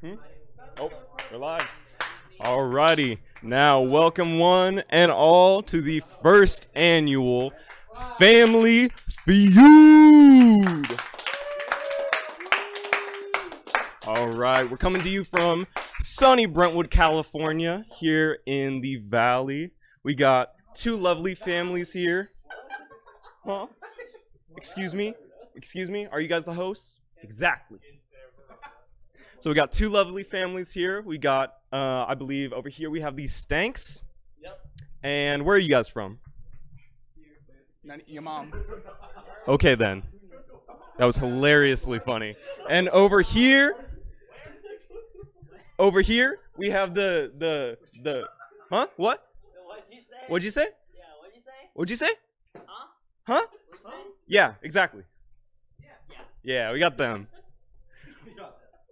Hmm? Oh, we're live. Now, welcome one and all to the first annual Family Feud. Alright, we're coming to you from sunny Brentwood, California, here in the Valley. We got two lovely families here. Huh? Excuse me? Excuse me? Are you guys the hosts? Exactly. So we got two lovely families here. We got, uh, I believe, over here we have the Stanks. Yep. And where are you guys from? None- Your mom. Okay then. That was hilariously funny. And over here, over here we have the the the. Huh? What? What'd you say? What'd you say? Yeah, what'd you say? What'd you say? Huh? Huh? What'd you say? Yeah, exactly. Yeah. Yeah, we got them.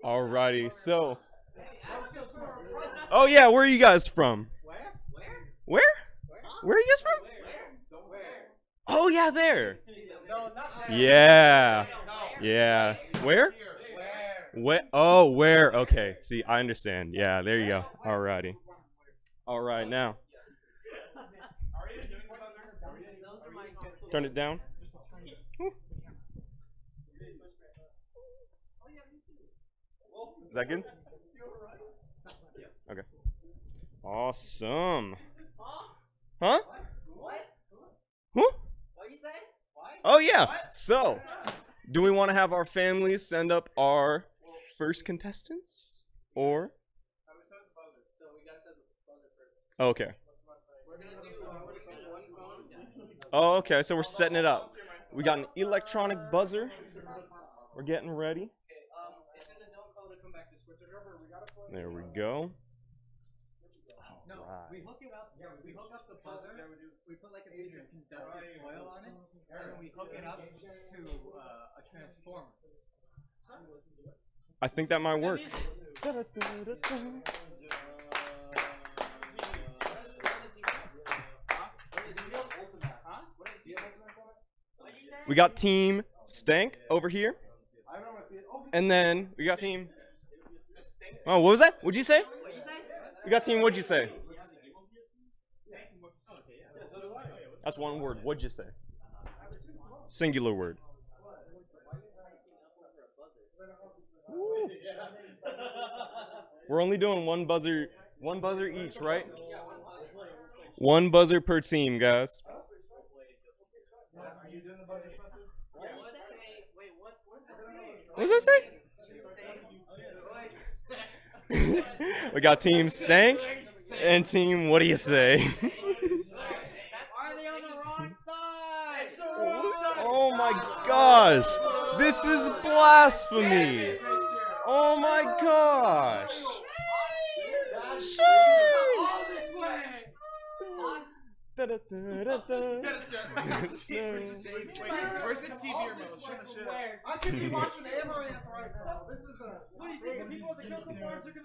Alrighty, so. Oh yeah, where are you guys from? Where? Where? Where are you guys from? Oh yeah, there. Yeah. Yeah. Where? Where? Oh, where? Okay. See, I understand. Yeah, there you go. Alrighty. All right, now. Turn it down. Whew. Is that good? Okay. Awesome. Huh? What? Huh? Oh yeah. So, do we want to have our families send up our first contestants, or? Okay. Oh, okay. So we're setting it up. We got an electronic buzzer. We're getting ready. There we go. No, Alright. we hook it up. we hook up the buzzer. We put like a piece of conductive foil on it, and then we hook it up to uh, a transformer. I think that might work. We got team Stank over here. And then we got team. Oh, what was that? What'd you say? What'd you say? We got team. What'd you say? That's one word. What'd you say? Singular word. Woo. We're only doing one buzzer, one buzzer each, right? One buzzer per team, guys. Wait, what? What? What does that say? we got team Stank and team. What do you say? Are they on the wrong side? oh my gosh! This is blasphemy! Oh my gosh! Where's the TV remote? I be watching Amaranth right now.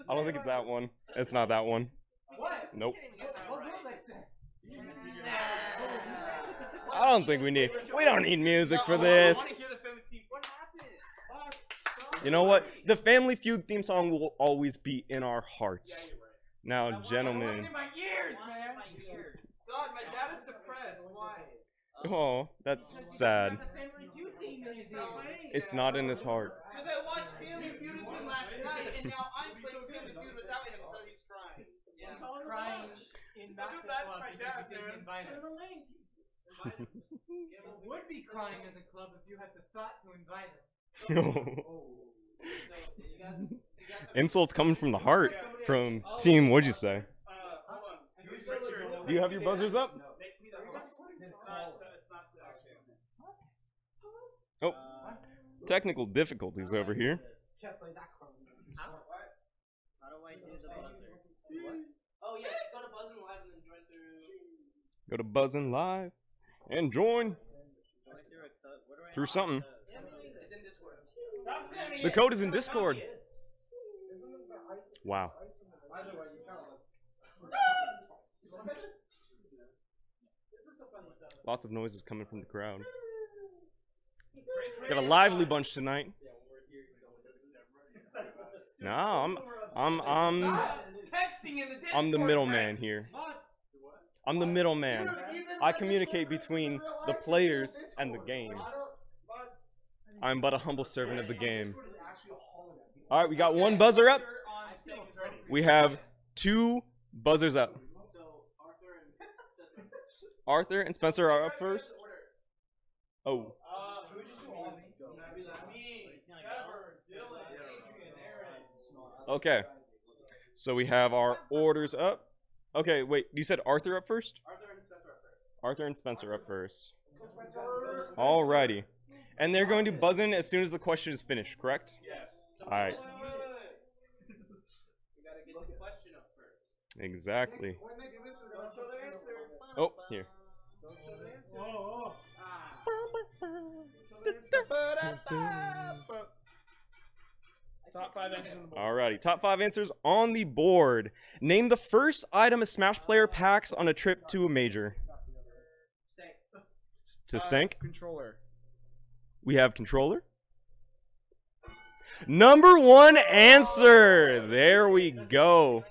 I don't think it's that one. It's not that one. What? Nope. I don't think we need. We don't need music for this. You know what? The Family Feud theme song will always be in our hearts. Now, gentlemen. In my ears, man. My ears. God, my dad is depressed. Why? Oh, that's sad. The Family Feud theme in his ear. It's not in his heart. Because I watched Family Feud with him last night, and now I'm playing Family Feud without him, so he's crying. Yeah. Crying in not the bad for club my because dad, you didn't invite him. You would be crying in the club if you had the thought to invite him. Oh, Insults coming from the heart. From oh, team, what'd you say? Uh, hold on. Who's Richard? Do you have your buzzers up? Makes me the host. It's not. It's not actually. Oh, technical difficulties over here. Can't play that card. How do I do the? Oh yeah, go to Buzz Live and then join through. Go to Buzzin' Live and join through something. It's in Discord. The code is in Discord. Wow. Lots of noises coming from the crowd. Got a lively bunch tonight. No, I'm I'm I'm Stop texting in the I'm the middleman here. I'm the middleman. I communicate between the players and the game. I'm but a humble servant of the game. All right, we got one buzzer up. We have two buzzers up. Arthur and Spencer are up first. Oh, okay. So we have our orders up. Okay, wait. You said Arthur up first? Arthur and Spencer up first. Alrighty. And they're going to buzz in as soon as the question is finished, correct? Yes. Alright. We gotta get the question up first. Exactly. When they do this, we're gonna show the answer. Oh, here. Top five answers on the board. Alrighty. Top five answers on the board. Name the first item a Smash player packs on a trip to a major. S- To Stank? Uh, controller. We have controller. Number one answer. There we go.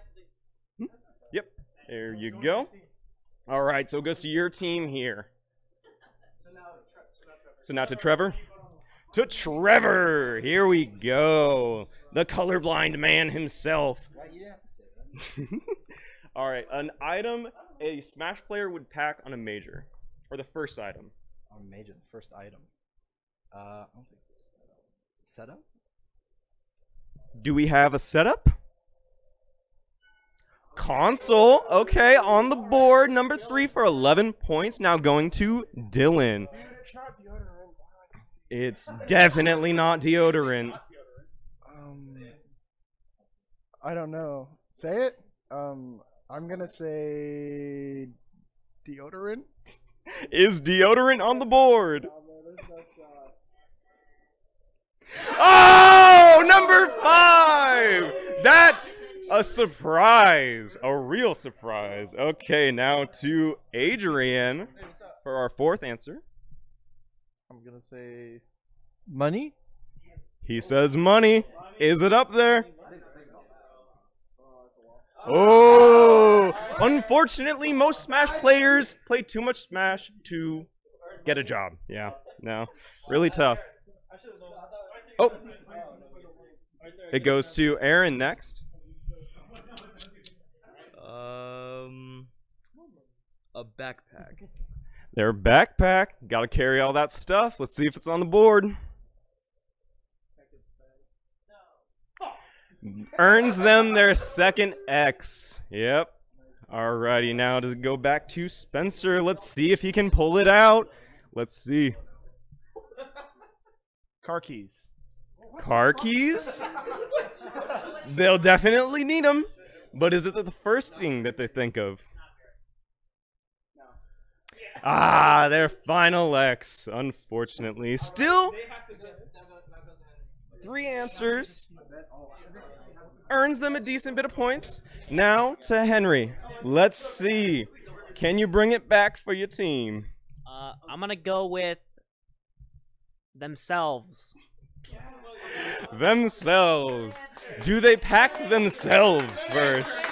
Yep. There you go. All right. So it goes to your team here. So now to Trevor. To Trevor. Here we go. The colorblind man himself. All right. An item a Smash player would pack on a major, or the first item. On major, the first item. Uh, I don't think it's setup. Do we have a setup? Console. Okay, on the board. Number three for 11 points. Now going to Dylan. It's definitely not deodorant. Um, I don't know. Say it. Um, I'm gonna say deodorant. Is deodorant on the board? Oh, number five! That a surprise, a real surprise. Okay, now to Adrian for our fourth answer. I'm gonna say Money? He says money. Is it up there? Oh! Unfortunately, most Smash players play too much Smash to get a job. Yeah, no. Really tough. Oh! It goes to Aaron next. Um, a backpack. Their backpack. Gotta carry all that stuff. Let's see if it's on the board. Earns them their second X. Yep. Alrighty, now to go back to Spencer. Let's see if he can pull it out. Let's see. car keys. Car keys? They'll definitely need them. But is it the first thing that they think of? Ah, their final X, unfortunately. Still, three answers. Earns them a decent bit of points. Now to Henry. Let's see. Can you bring it back for your team? Uh, I'm gonna go with themselves. Themselves. Do they pack themselves first?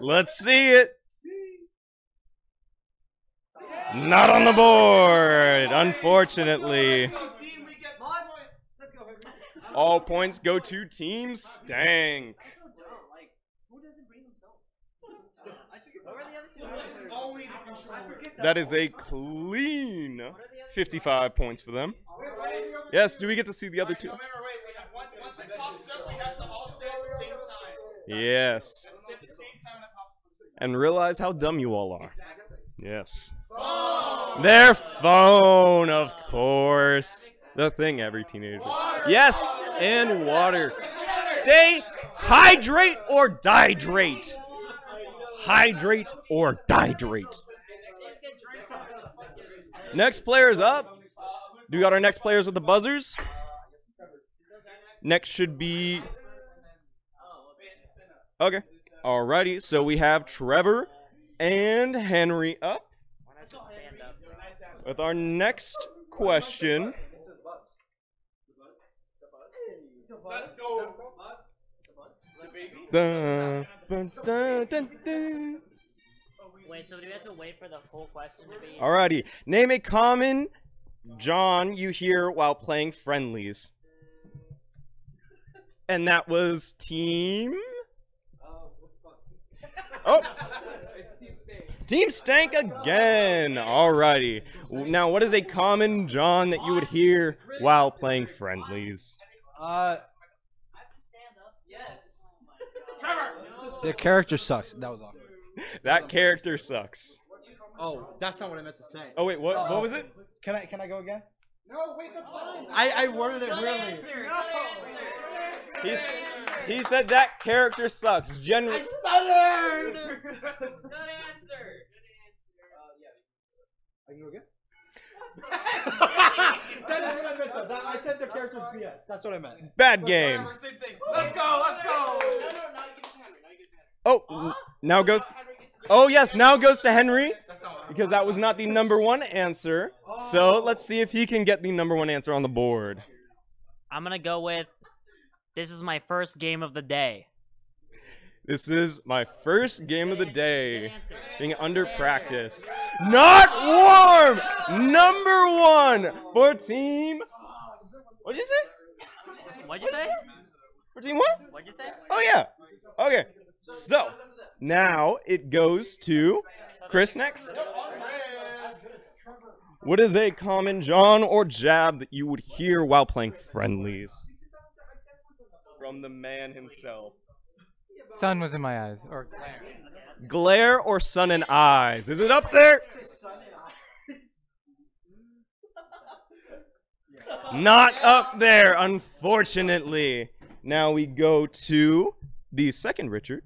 Let's see it. Not on the board, unfortunately. All points go to Team Stank. That is a clean 55 points for them. Yes, do we get to see the other two? Remember, wait, we have one, once it pops up, we have to all say at the same time. Yes. Say at the same time when it pops up. And realize how dumb you all are. Yes. Oh! Their phone, of course. The thing every teenager. Yes, and water. Stay hydrate or dihydrate. Hydrate or dihydrate. Next player's up. Do we got our next players with the buzzers? Next should be. Okay. Alrighty. So we have Trevor and Henry up with our next question. Let's go. dun, dun, dun, dun, dun. Wait, so do we have to wait for the full question to be? Alrighty. Name a common John you hear while playing friendlies. And that was team. Oh, It's Team Stank. Team Stank again. Alrighty. Now, what is a common John that you would hear while playing friendlies? Uh, Trevor. the character sucks. That was awkward. That character sucks. Oh, that's not what I meant to say. Oh wait, what? What was it? Oh, can I can I go again? No, wait, that's fine. I I worded it Good really. answer. Good answer. He's, he said that character sucks. Generally. I stuttered. Good answer. I can go again. that is what I meant though. That, I said the character was BS. That's what I meant. Bad game. Same thing. Let's go, let's go. No, no, now you give it to Henry. Now you give it to Henry. Oh, n- now goes. Henry gets to Oh yes, now goes to Henry That's not what because that was not the number one answer. So oh. let's see if he can get the number one answer on the board. I'm gonna go with. This is my first game of the day. This is my first game of the day. Being under practice. Not warm! Number one for team. What'd you say? What'd you say? For team what? What'd you say? Oh yeah. Okay. So now it goes to Chris next. What is a common John or jab that you would hear while playing friendlies? From the man himself. Sun was in my eyes, or glare. Glare or sun and eyes? Is it up there? Not up there, unfortunately. Now we go to the second Richard.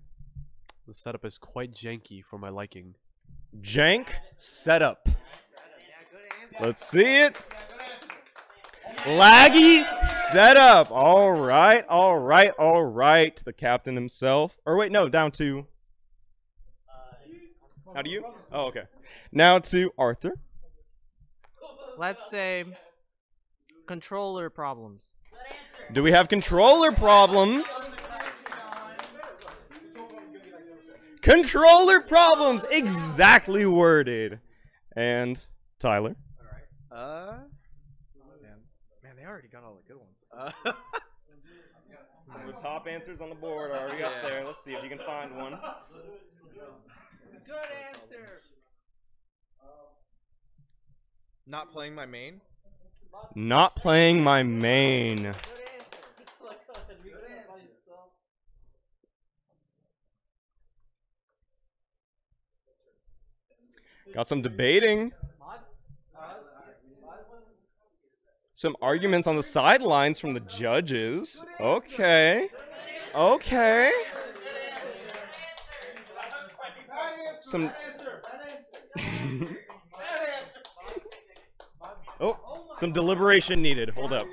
The setup is quite janky for my liking. Jank setup. Let's see it. Laggy setup. All right, all right, all right. The captain himself. Or wait, no, down to. How do you? Oh, okay. Now to Arthur. Let's say controller problems. Do we have controller problems? Controller problems, exactly worded. And Tyler. All right. Uh, man, man, they already got all the good ones. Uh, the top answers on the board are already up Yeah. there. Let's see if you can find one. Good answer. not playing my main. Not playing my main. Got some debating. Some arguments on the sidelines from the judges. Okay. Okay. Some. oh, some deliberation needed. Hold up.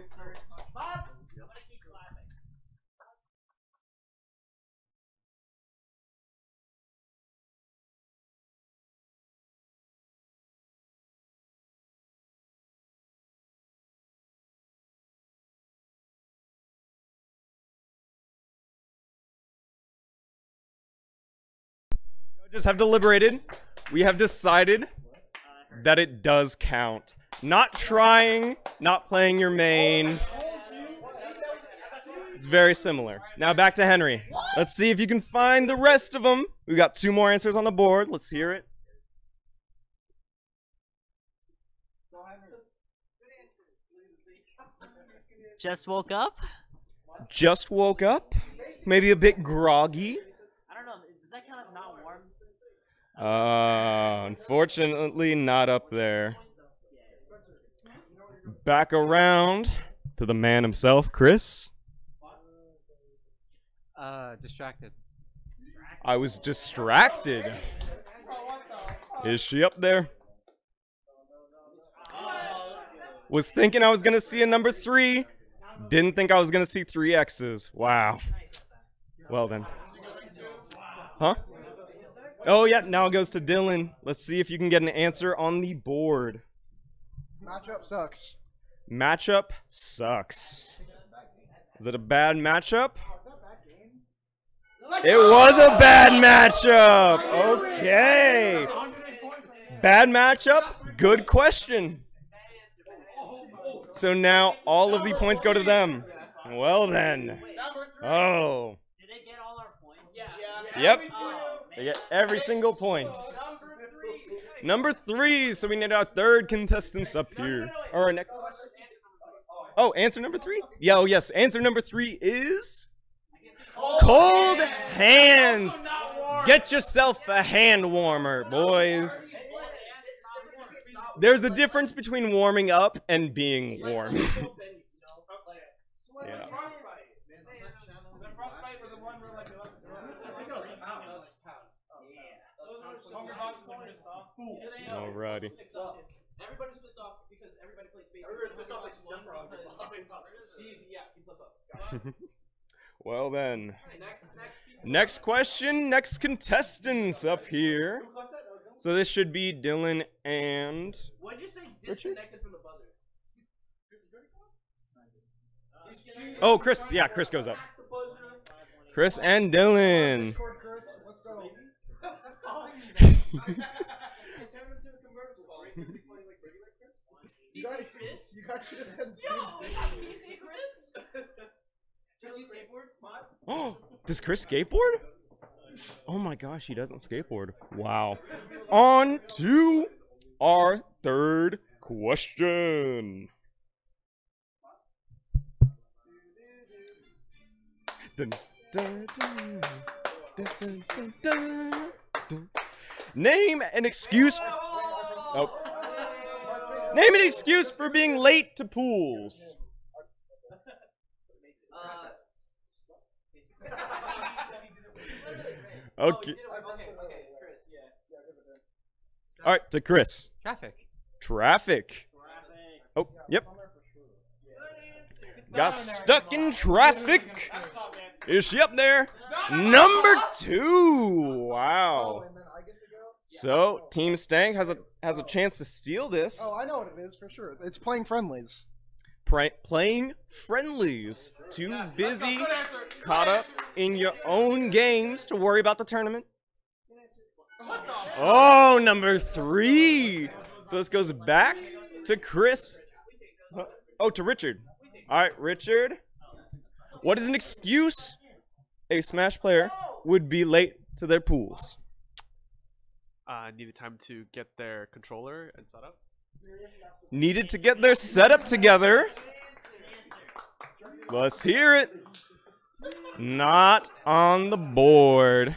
Judges have deliberated. We have decided that it does count. Not trying, not playing your main. It's very similar. Now back to Henry. Let's see if you can find the rest of them. We got two more answers on the board. Let's hear it. Just woke up. Just woke up. Maybe a bit groggy. I don't know. Does that count as not warm? Uh, unfortunately, not up there. Back around to the man himself, Chris. Uh, distracted. I was distracted. Is she up there? Was thinking I was gonna see a number three. Didn't think I was gonna see three X's. Wow. Well then. Huh? Oh yeah, now it goes to Dylan. Let's see if you can get an answer on the board. Matchup sucks. Matchup sucks. Is it a bad matchup? It was a bad matchup. Okay. Bad matchup. Good question. So now all of the points go to them. Well then. Oh. Did they get all our points? Yeah. Yep. They get every single point. Number three. So we need our third contestants up here. Or our next. Oh, answer number three? Yeah, oh yes. Answer number three is cold hands. Get yourself a hand warmer, boys. There's a difference between warming up and being warm. yeah. Alrighty. Everybody's pissed off because everybody plays baseball. Everybody's pissed off like Yeah, he flipped up. Well then. Next, next. Next question, next contestants up here. So this should be Dylan and What'd you say? Disconnected from the buzzer. Oh, Chris. Yeah, Chris goes up. Chris and Dylan. Let's go. Easy, Chris. You guys should have been. Yo, easy, Chris. Does he skateboard? Mod? Oh, does Chris skateboard? Oh my gosh, he doesn't skateboard. Wow. On to our third question. Dun, dun, dun. Name an excuse. Oh. Name an excuse for being late to pools. Uh, oh, Okay. you know, okay, okay, Chris, yeah. All right, to Chris. Traffic. Traffic. Oh, yep. Got stuck in traffic. Is she up there? Number two. Wow. And then I get to go. So Team Stank has a has a oh. chance to steal this. Oh, I know what it is for sure. It's playing friendlies. Pra- playing friendlies. Oh, Too busy, caught up in your own games to worry about the tournament. Oh, number three. So this goes back to Chris. Oh, to Richard. All right, Richard. What is an excuse a Smash player would be late to their pools? Uh, needed time to get their controller and setup. Needed to get their setup together. Let's hear it. Not on the board.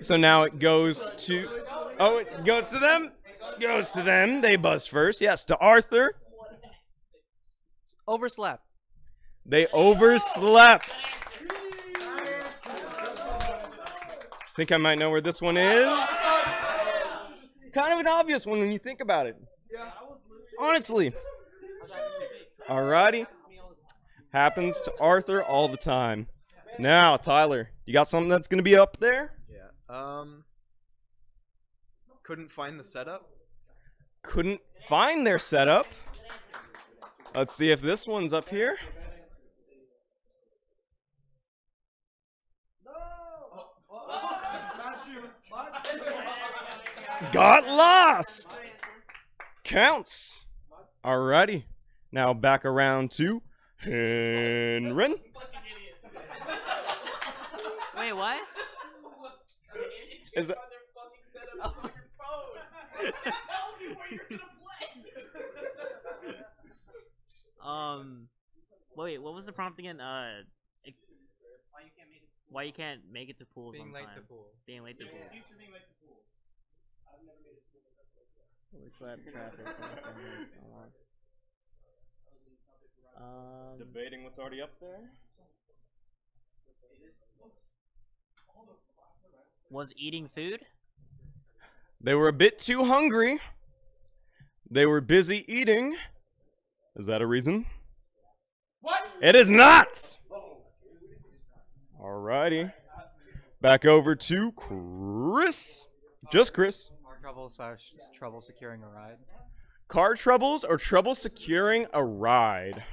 So now it goes to. Oh, it goes to them. Goes to them. They buzz first. Yes, to Arthur. Overslept. They overslept. Think I might know where this one is. Kind of an obvious one when you think about it. Yeah. Honestly. Alrighty. Happens to Arthur all the time. Now, Tyler, you got something that's gonna be up there? Yeah. Um. Couldn't find the setup. Couldn't find their setup. Let's see if this one's up here. Got lost. Counts. Alrighty. Now back around to Henry. Wait, what? Is that Um, wait, what was the prompt again? Uh, it- why you can't make it to pools Being on late time? to pool. Being late to pools. Overslap traffic. Um, debating what's already up there? was eating food? They were a bit too hungry. They were busy eating. Is that a reason? What? It is not. Alrighty. Back over to Chris. Just Chris. Car trouble slash trouble securing a ride. Car troubles or trouble securing a ride?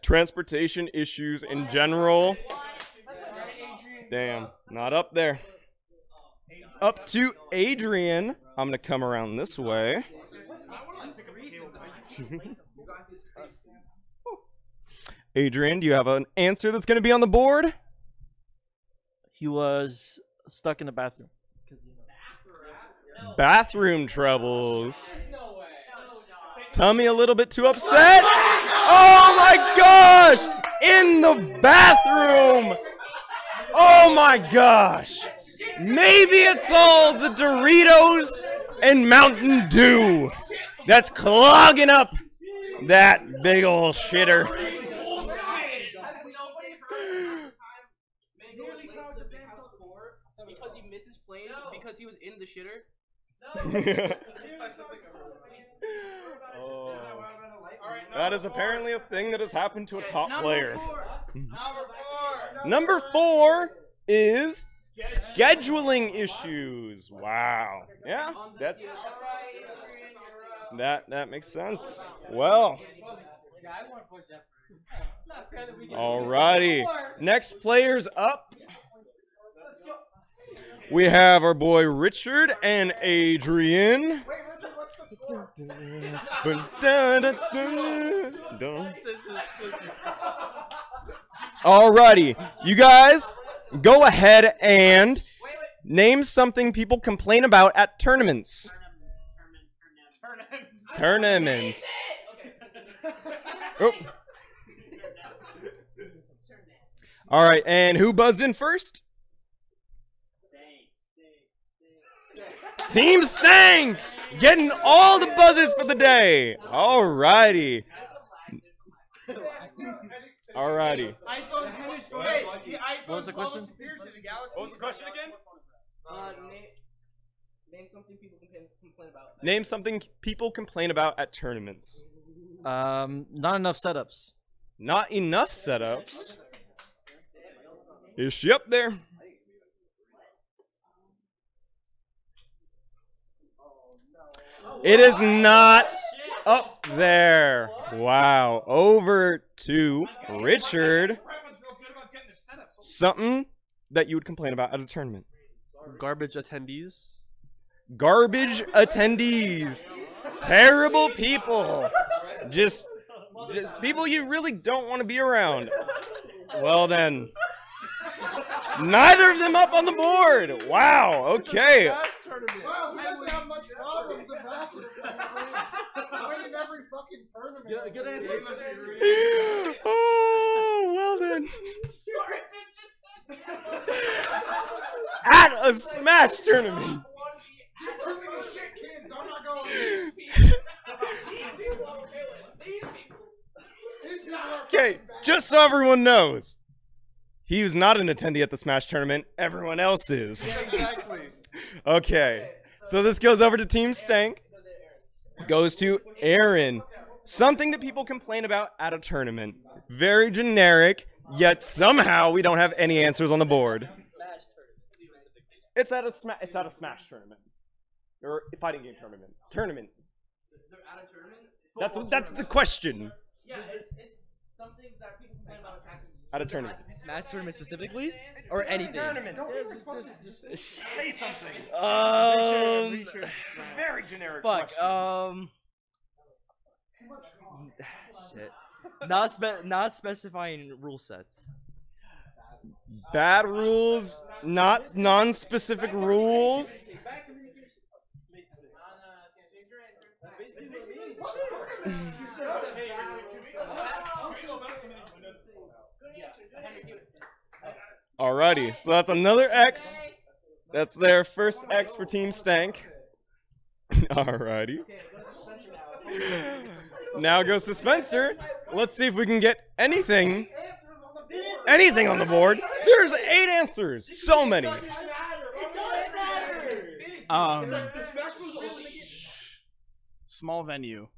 Transportation issues in general. Damn, not up there. Up to Adrian. I'm gonna come around this way. Adrian, do you have an answer that's gonna be on the board? He was stuck in the bathroom. Bathroom troubles. Tummy a little bit too upset. Oh my gosh! In the bathroom! Oh my gosh! Maybe it's all the Doritos and Mountain Dew that's clogging up that big ol' shitter. Because he was in the shitter? Oh. That is apparently a thing that has happened to a top player. Number four is scheduling issues. Wow. Yeah, that's that that makes sense. Well, alrighty. Next players up. We have our boy Richard and Adrian. Alrighty, you guys, go ahead and name something people complain about at tournaments. Tournaments. Oh. All right, and who buzzed in first? Team Stank getting all the buzzers for the day. Alrighty. Alrighty. What was the question? What was the question again? Uh, name, name something people complain, complain about. Name something people complain about at tournaments. Um, not enough setups. Not enough setups. Is she up there? It is not up there. Wow. Over to Richard. Something that you would complain about at a tournament. Garbage attendees. Garbage attendees. Terrible people. Just, just people you really don't want to be around. Well then. Neither of them up on the board. Wow. Okay. Wow, he doesn't have much problems in bathroom. Winning every fucking tournament. Good answer. oh, well then. At a Smash tournament. Too many shit kids. I'm not going. Okay, just so everyone knows, he was not an attendee at the Smash tournament. Everyone else is. exactly. Okay, so this goes over to Team Stank. Goes to Aaron. Something that people complain about at a tournament. Very generic, yet somehow we don't have any answers on the board. It's at a sma- It's at a Smash tournament, or fighting game tournament. Tournament. They're at a tournament. That's that's the question. Yeah, it's, it's something that people complain about at a tournament. Smash tournament specifically, or anything? Tournament. Say something. Um, It's a very generic fuck. question. Um, Shit. Not spe- not specifying rule sets. Bad rules, not non-specific rules. Alrighty, so that's another X. That's their first X for Team Stank. Alrighty. Now goes to Spencer. Let's see if we can get anything, anything on the board. There's eight answers. So many. Um, small venue.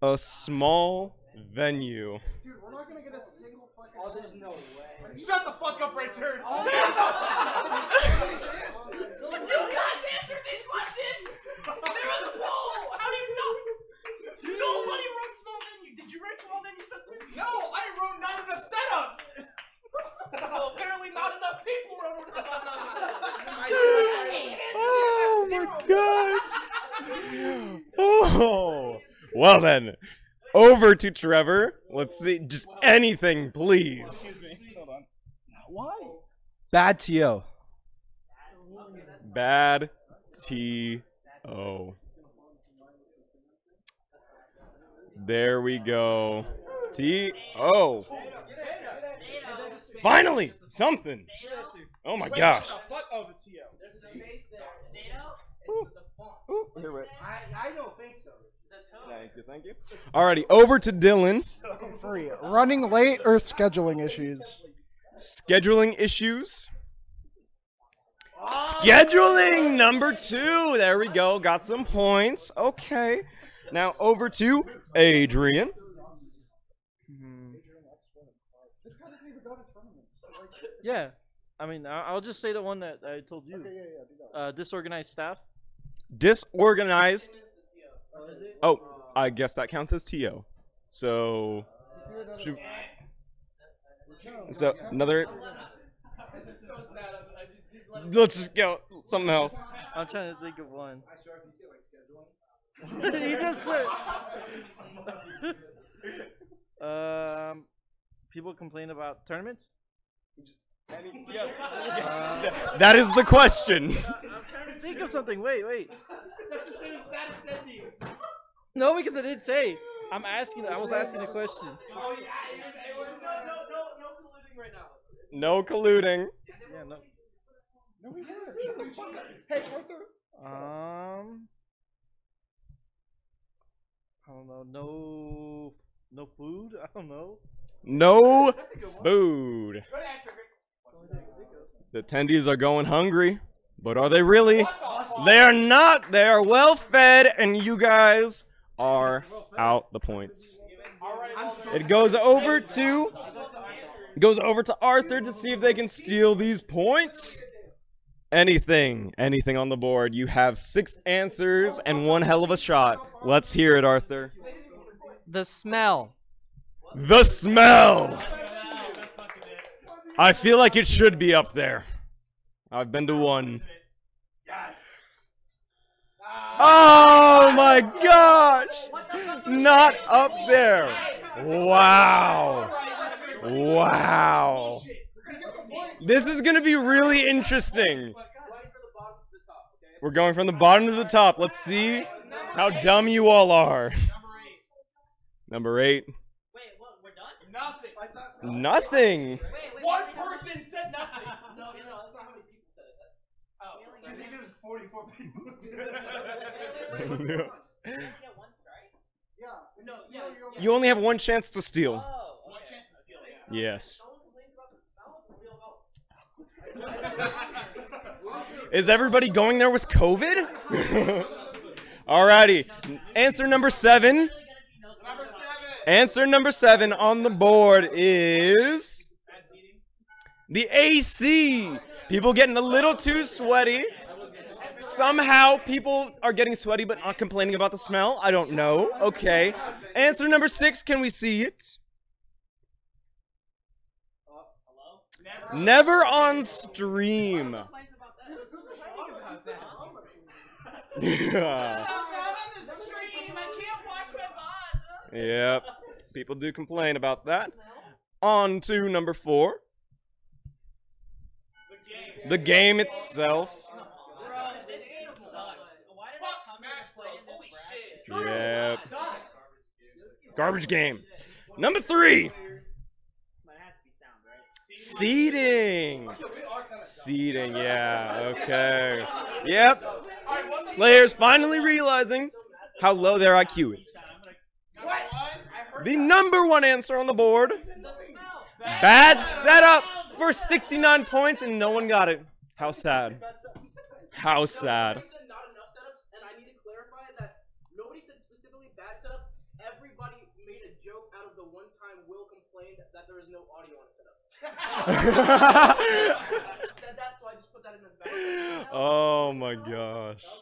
A small venue. Dude, we're not gonna get a single fucking. Oh, there's no way. Shut the fuck up, Richard. Oh, no. you guys answered these questions. There was a poll. How do you know? Nobody wrote small venue. Did you write small venue specifically? No, I wrote not enough setups. well, apparently not enough people wrote not enough setups. oh my god. oh. Well then over to Trevor. Let's see, just anything, please. Hold on. Why? Bad to Bad T O. There we go. T O. Finally, something. Oh my gosh. I, I don't think so. Thank you, thank you. Alrighty, over to Dylan. Free. Running late or scheduling issues? Scheduling issues. Scheduling number two. There we go. Got some points. Okay. Now over to Adrian. Yeah. I mean, I- I'll just say the one that I told you. Uh, disorganized staff. Disorganized. Oh, I guess that counts as TO. So. should- So another. Let's just go something else. I'm trying to think of one. he just said. um, people complain about tournaments. Uh, That is the question. I'm trying to think of something. Wait, wait. That's the same as bad as dead to you. No, because I didn't say. I'm asking. I was asking a question. Oh yeah, it was, no, no, no, no colluding right now. No colluding. Yeah, no. No, we were. Hey, Arthur. Um, I don't know. No, no food. I don't know. No food. Good answer. The attendees are going hungry, but are they really? They are not. They are well fed, and you guys are out the points. It goes over to goes over to Arthur to see if they can steal these points. Anything, anything on the board. You have six answers and one hell of a shot. Let's hear it, Arthur. The smell. The smell. I feel like it should be up there. I've been to one. Oh my gosh! Not up there. Wow. Wow. This is going to be really interesting. We're going from the bottom to the top. Let's see how dumb you all are. Number eight. Nothing. Nothing. One person said nothing. No, no, no, that's not how many people said it. That's oh. I think it was 44 people. Yeah. Yeah. No, yeah. You only have one chance to steal. One chance to steal. Yeah. Yes. Is everybody going there with COVID? Alrighty. Answer number seven. Answer number seven on the board is the AC. People getting a little too sweaty. Somehow people are getting sweaty but not complaining about the smell. I don't know. Okay. Answer number six. Can we see it? Never on stream. I'm not on the stream. I can't watch my VODs. Yep. People do complain about that. On to number four. The game itself. Bro, this game sucks. Why did Fuck I come Smash here Bros. playing this Holy shit. Yep. Garbage game. Number three. But it has to be sound, right? Seating. Seating, yeah, okay. Yep. Players finally realizing how low their IQ is. The number one answer on the board. Bad setup for 69 points and no one got it. How sad. How sad. Nobody said not enough setups, and I need to clarify that nobody said specifically bad setup. Everybody made a joke out of the one time Will complained that there is no audio on his setup. said that, so I just put that in the back. Oh my gosh.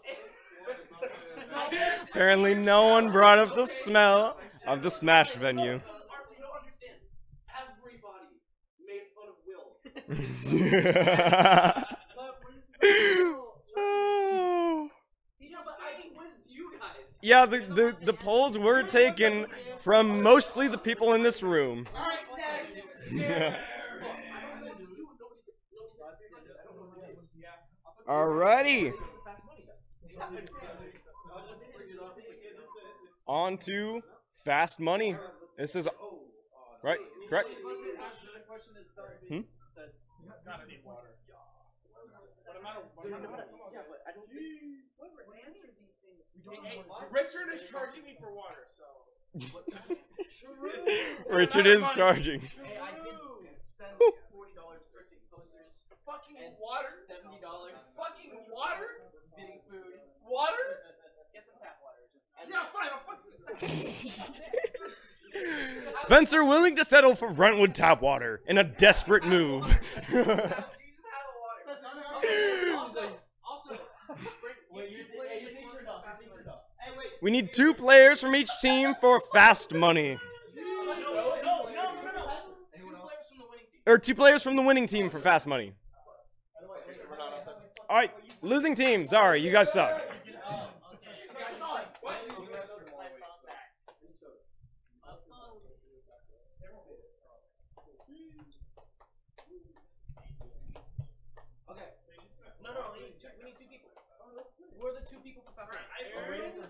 Apparently no one brought up the smell of the Smash venue. Arthur, you don't understand. Everybody made fun of Will. Yeah, but I quizzed you guys. Yeah, the, the, the polls were taken from mostly the people in this room. Alrighty. On to fast money. This is right, correct? Hmm? Richard is charging me for water, so. Richard is charging. Hey, I did spend forty dollars purchasing posters. Fucking and water? Seventy dollars. Fucking water? Getting food. Water? Get some tap water. Just Yeah, fine. I'll fucking. Spencer willing to settle for Brentwood tap water in a desperate move. also, also, wait, you, hey, you think you're done. You think you're done. Hey, wait. we need two players from each team for fast money. Or two players from the winning team for fast money. Alright, losing team, sorry, you guys suck. Okay. No, no, we need two, we need two people. We're the two people for fast money.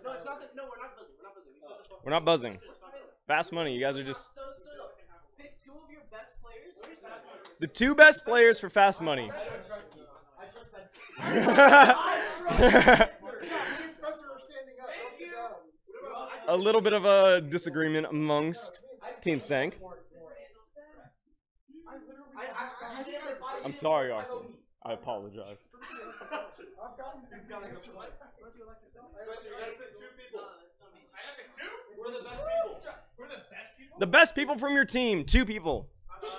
No, it's not the, no, we're not buzzing. We're not buzzing. We put this We're not buzzing. Fast money, you guys are just So, so, pick two of your best players for fast money. the two best players for fast money. I trust you. I trust Spencer. a little bit of a disagreement amongst Team Stank. I'm sorry, Arthur. I apologize. The best people from your team, two people. the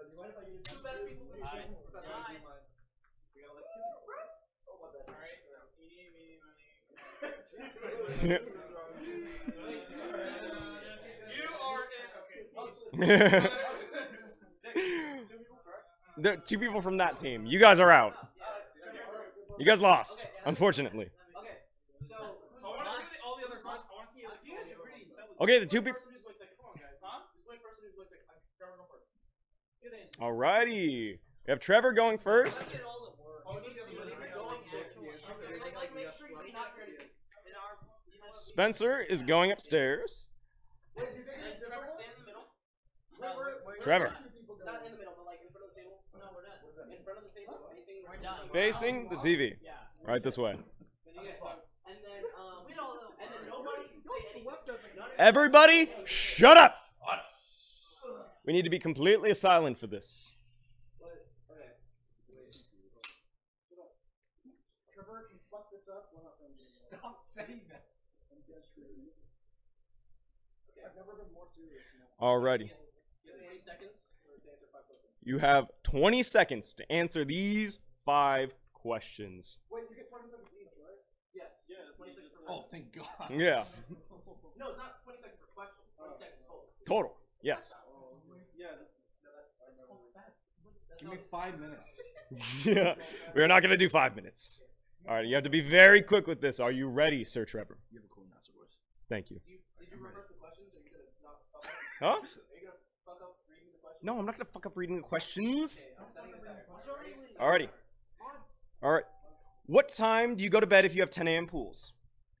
two people from that team. You guys are out. You guys lost, unfortunately. Okay, so I want to see all the other cards. I want to see if you are pretty. Okay, the two people. from that team. You guys. are out. You guys lost, unfortunately. Okay, the two people. first. Get in. Alrighty. We have Trevor going first. Get is going upstairs. Oh, facing. The TV. Right this way. Everybody, shut up! We need to be completely silent for this. Alrighty. You have 20 seconds or to answer five questions. You have 20 seconds to answer these five questions. Wait, you get 20 seconds each, right? Yes. Yeah, 20 seconds per Oh, thank God. Yeah. No, it's not 20 seconds per question. 20 seconds total. Total. Yes. Give me five minutes. yeah. We're not going to do five minutes. Alright, you have to be very quick with this. Are you ready, Sir Trevor? You have a cool master voice. Thank you. Did you reverse the questions? Or are you gonna not fuck up? Huh? Are you gonna fuck up reading the questions? No, I'm not going to fuck up reading the questions. Okay, I'm setting a timer. Alrighty. Alright. What time do you go to bed if you have 10 a.m. pools?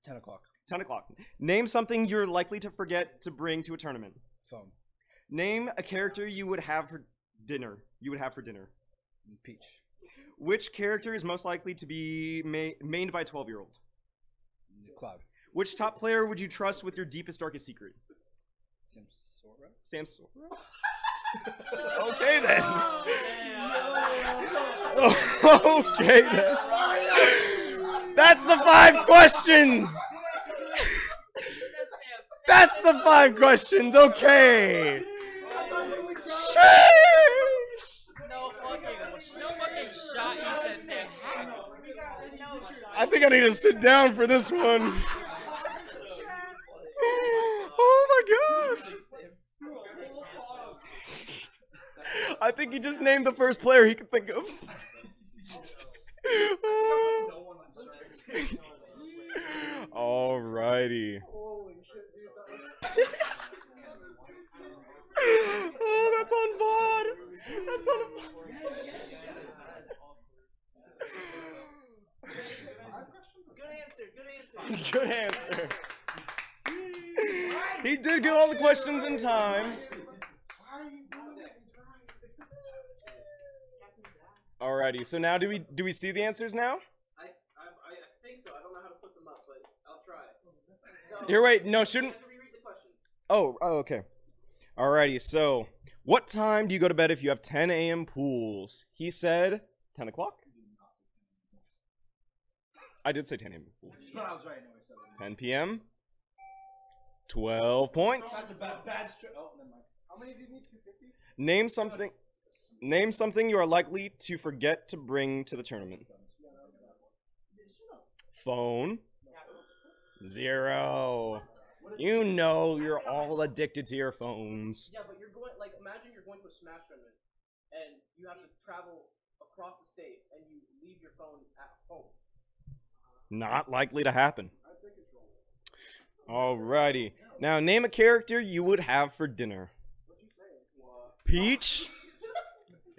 10 o'clock. 10 o'clock. Name something you're likely to forget to bring to a tournament. Phone. Name a character you would have for dinner. You would have for dinner. Peach. Which character is most likely to be ma- mained by a 12 year old? Cloud. Which top player would you trust with your deepest, darkest secret? Sam Sora. Samsora? okay then. okay then. That's the five questions. That's the five questions. Okay. I think I need to sit down for this one. Oh my gosh. I think he just named the first player he could think of. Alrighty. Oh, that's on VOD. That's on Good answer. Good answer. Good answer. He did get all the questions in time. Why are you doing that? Alrighty, so now do we do we see the answers now? I, I, I think so. I don't know how to put them up, but I'll try. So, Here, wait, no, shouldn't. have to reread the questions. Oh, oh, okay. Alrighty, so what time do you go to bed if you have 10 a.m. pools? He said 10 o'clock. I did say 10 a.m. pools. But I was right 10 p.m. 12 points. Bad, bad stri- Oh, never mind. How many do you need? 250? Name something. Name something you are likely to forget to bring to the tournament. Phone. Zero. You know you're all addicted to your phones. Yeah, but you're going like imagine you're going to a Smash tournament and you have to travel across the state and you leave your phone at home. Not likely to happen. Alrighty. Now name a character you would have for dinner. Peach?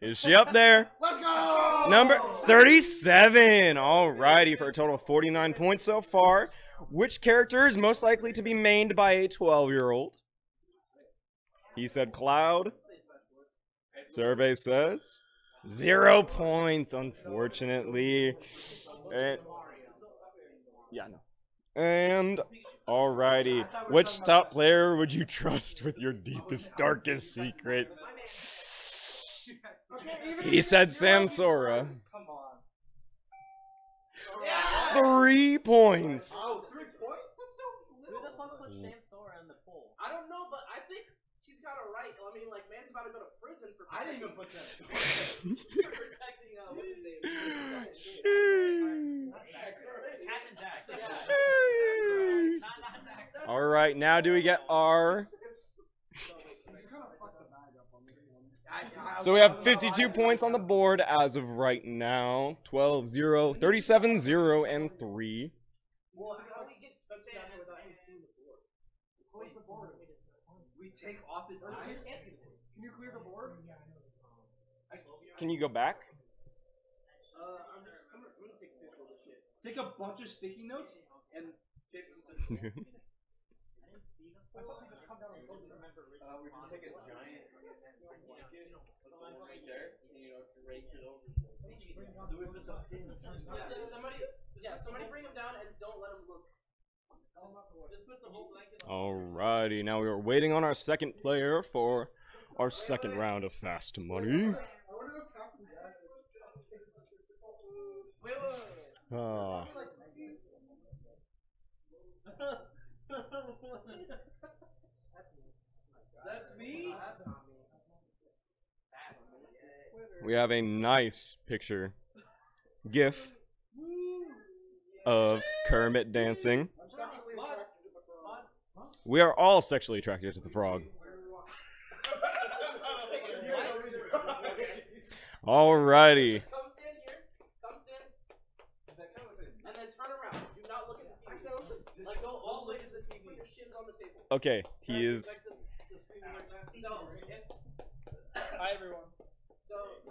Is she up there? Let's go! Number 37. Alrighty, for a total of 49 points so far. Which character is most likely to be mained by a 12 year old? He said Cloud. Survey says zero points, unfortunately. And, yeah, no. And alrighty, which top player would you trust with your deepest, darkest secret? He said Samsora. Come on. Three points. Oh, three points? That's so little. Who the fuck put Sam Sora in the poll? I don't know, but I think she's got a right. I mean, like, man's about to go to prison for I didn't even put that. for protecting, uh, what's his name? Captain Jack. Yeah. Not, not All right, now do we get our? So we have 52 points on the board as of right now. 12, 0, 37, 0, and 3. Well, how do we get Spencer down here without him seeing the board? Close the board. We take off his eyes. Can you clear the board? Can you go back? Uh, I'm just, I'm gonna, I'm gonna take a picture of this shit. Take a bunch of sticky notes and tape them to Uh, we can take a giant blanket, put the one right there, and you know, it over. Yeah, somebody, yeah, somebody bring him down and don't let him look. Alrighty, now we are waiting on our second player for our second round of Fast Money. I wonder if Captain Jack Wait, wait, wait, wait. Ah. That's me? We have a nice picture, GIF of Kermit dancing. We are all sexually attracted to the frog. Alrighty. Come stand here. Come stand. And then turn around. Do not look at the TV. Like, go all the way to the TV. Put your shins on the table. Okay, he is. Hi everyone.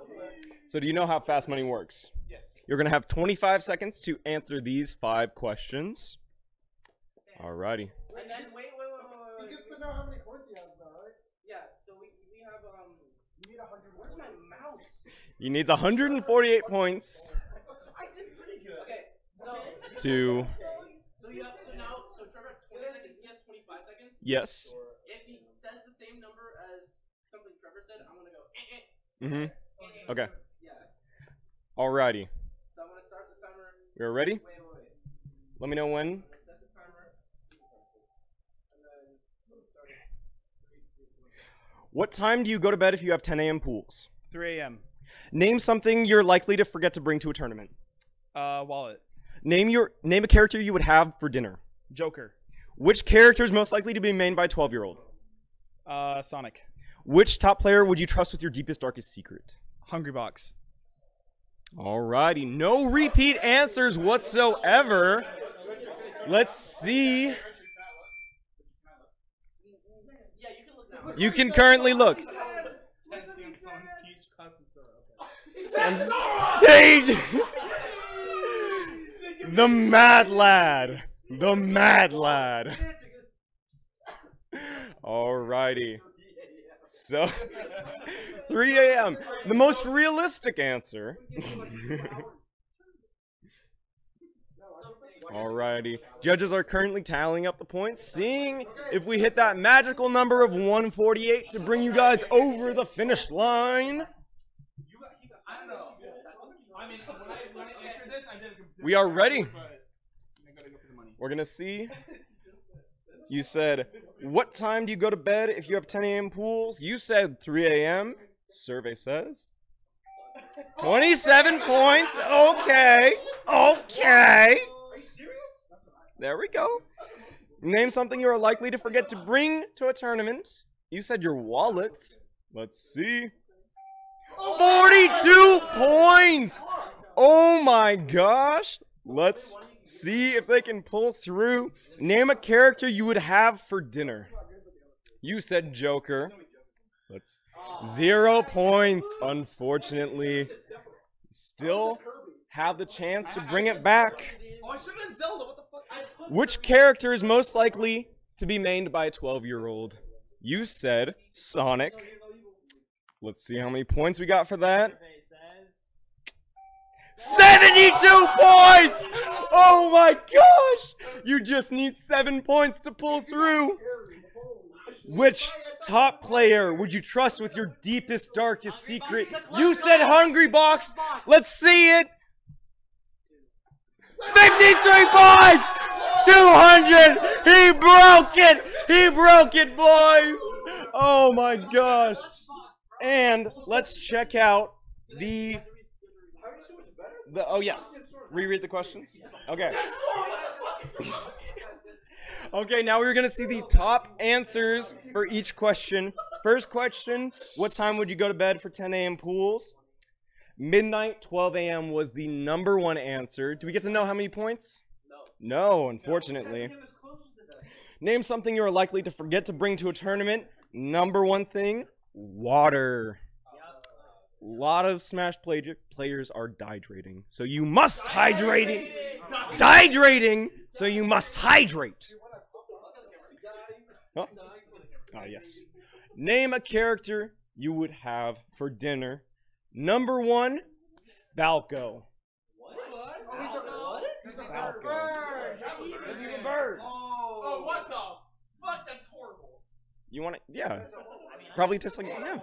So, So, do you know how Fast Money works? Yes. You're going to have 25 seconds to answer these five questions. Alrighty. and then wait, wait, wait, wait, wait. He wait. gets to know how many coins he has now, right? Yeah, so we, we have, um, You need hundred where's my mouse? He needs 148 points I did pretty good. Okay, so. to. So you have, so now, so Trevor, 20 seconds, he has 25 seconds. Yes. If he says the same number as something Trevor said, I'm gonna go, eh, Okay. Yeah. Alrighty. So I'm gonna start the timer. You're ready? Wait, wait, wait. Let me know when. I'm gonna set the timer. And then start it. Three, two, one. What time do you go to bed if you have 10 a.m. pools? 3 a.m. Name something you're likely to forget to bring to a tournament. Uh, wallet. Name your name a character you would have for dinner. Joker. Which character is most likely to be mained by a 12 year old? Uh, Sonic. Which top player would you trust with your deepest, darkest secret? Hungrybox. Alrighty, no repeat answers whatsoever. Let's see. You can currently look. The mad lad. The mad lad. Alrighty. So, 3 a.m. The most realistic answer. Alrighty. Judges are currently tallying up the points, seeing if we hit that magical number of 148 to bring you guys over the finish line. We are ready. We're gonna see. You said, what time do you go to bed if you have 10 a.m. pools? You said 3 a.m. Survey says. 27 points. Okay. Okay. There we go. Name something you are likely to forget to bring to a tournament. You said your wallet. Let's see. 42 points. Oh my gosh. Let's see if they can pull through. Name a character you would have for dinner. You said Joker. Let's zero points, unfortunately. Still have the chance to bring it back. Which character is most likely to be mained by a 12 year old? You said Sonic. Let's see how many points we got for that. 72 points! Oh my gosh! You just need seven points to pull through. Which top player would you trust with your deepest, darkest secret? You said Hungrybox. Let's see it. 53 points! 200! He broke it! He broke it, boys! Oh my gosh. And let's check out the the oh yes. Reread the questions. Okay. Okay, now we're gonna see the top answers for each question. First question: What time would you go to bed for 10 a.m. pools? Midnight, 12 a.m. was the number one answer. Do we get to know how many points? No. No, unfortunately. Name something you are likely to forget to bring to a tournament. Number one thing: water. A lot of Smash play- players are dehydrating, so you must hydrating. Dehydrating, so you must hydrate. Huh? Ah, yes. Name a character you would have for dinner. Number one, Falco. Oh, what the fuck? That's horrible. You want it? Yeah. Probably tastes like yeah.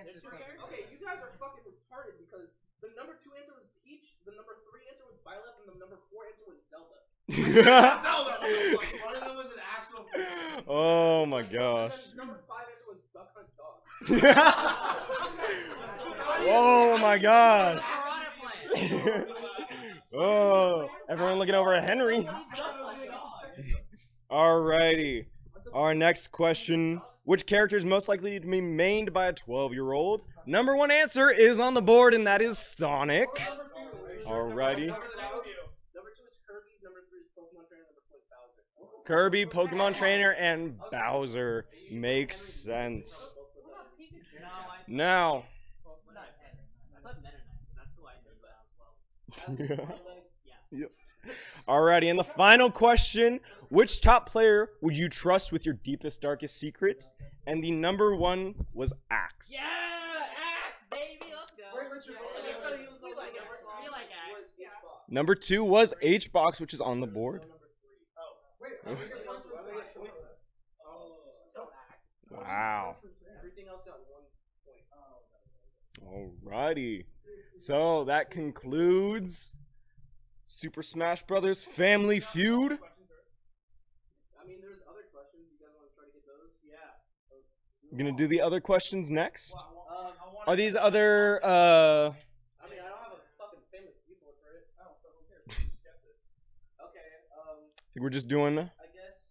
To be fair, Okay, you guys are fucking retarded because the number two answer was Peach, the number three answer was Violet, and the number four answer was Zelda. Zelda. One of them was an actual. oh my gosh. And number five answer was Duck Hunt Dog. oh my gosh. oh, everyone looking over at Henry. Alrighty. Our next question. Which character is most likely to be mained by a 12 year old? Number one answer is on the board, and that is Sonic. Alrighty. Number two is Kirby, number three is Pokemon Trainer, number four is Bowser. Kirby, Pokemon Trainer, and Bowser. Makes sense. Now. yes. Alrighty, and the final question Which top player would you trust with your deepest, darkest secrets? And the number one was Axe. Yeah, axe, baby, let's go. Wait, Richard, Yeah, wait, yeah, wait, yeah, we like wait, We like axe. Was Number two was Hbox, which is on the board. Oh, wait, are we gonna watch this? Oh. Oh. Wow. Everything else got one point. Alrighty. So that concludes Super Smash Brothers Family Feud. I mean, there's other questions. You guys want to try to get those? Yeah. I'm gonna do the other questions next. Uh, Are these other uh I mean, I don't have a fucking famous keyboard for it. Oh, so who cares? Guess it. Okay, um, I think we're just doing I guess.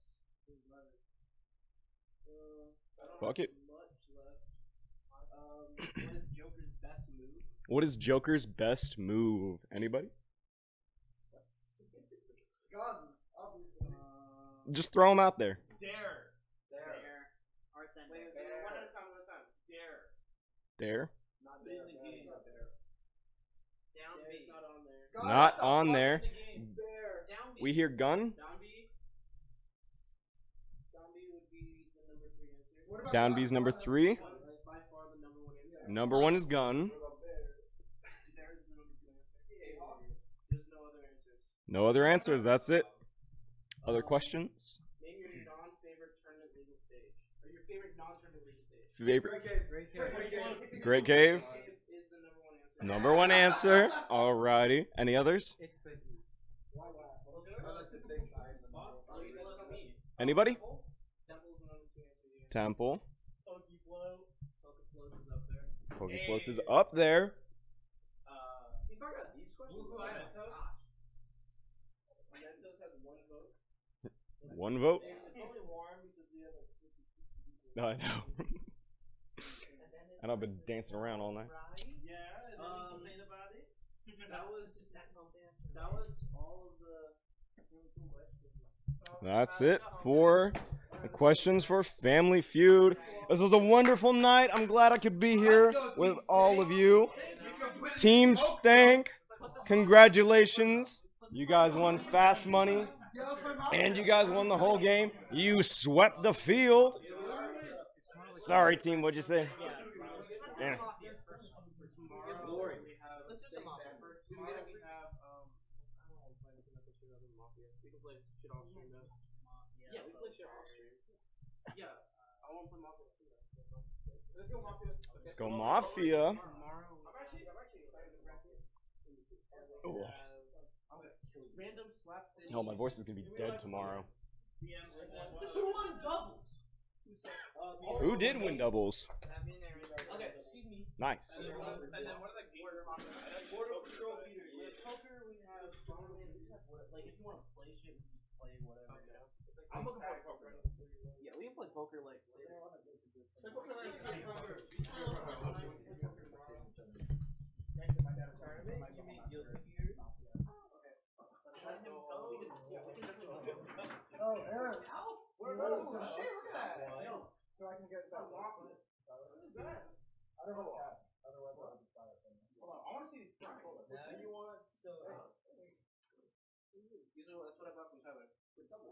Uh, I don't Fuck have it. Much left. Um, what is Joker's best move? what is Joker's best move? Anybody? Just throw them out there. Dare. Dare. Arsene. Wait, wait, wait, one at a time, one at a time. Dare. Dare. Not in the game. Down B. Not on there. Not on there. Bear. We hear gun. Down B. Down B would be the number three answer. Down B's number three. One is by far the number one answer. Number one is gun. Bear is the number two answer. There's no other answers. No other answers. That's it. Other questions? Name your non-favorite tournament legal stage. Or your favorite non-tournament legal stage. Favorite. Great Cave. Great Cave. is the number one answer. Number one. Alrighty. Any others? It's the you tell us on me. Anybody? Temple's the number two answer. yeah. Temple. Poké Float. Is up there. Poké Floats is up there. Uh, see, if I got these questions, Who- who I had Mentos. Mentos has one vote. One vote. It's only warm because we have a. No, I know. and I've been dancing around all night. Yeah, and then you um, complain about it. That was that was all of the. That's it for the questions for Family Feud. This was a wonderful night. I'm glad I could be here with all of you. Team Stank, congratulations. You guys won fast money. And you guys won the whole game. You swept the field. Sorry, team. What'd you say? Yeah. Let's go Mafia. Ooh. Random slap city. Oh, my voice is gonna be dead tomorrow. Who won doubles? Who did win doubles? Okay, excuse me. Nice. And then what are the games? Border Patrol Peter. With poker, we have like if you want to play shit, we can play whatever. I'm looking forward to poker. Yeah, we can play poker like later. Oh, no, no, shit, look at that. Yeah. So I can get that. What is that? I don't know. Otherwise, I'll just buy it from. Hold on, I want to see this front cola. Now you want so. You know, that's what I bought from Tyler.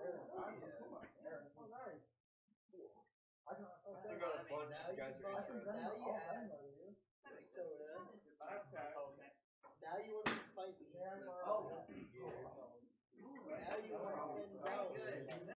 Aaron, Aaron, oh, nice. Cool. I, can, got a bunch of guys who are. Now you have soda. Okay. Now you want to